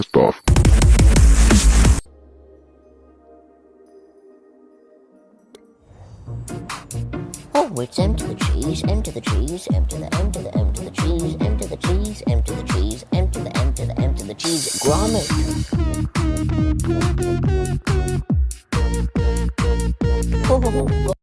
cast off. Oh, it's M to the cheese, M to the cheese, M to the M to the M to the cheese, M to the cheese, M to the cheese, M to the M to the M to the cheese, grommet. Oh, oh, oh, oh.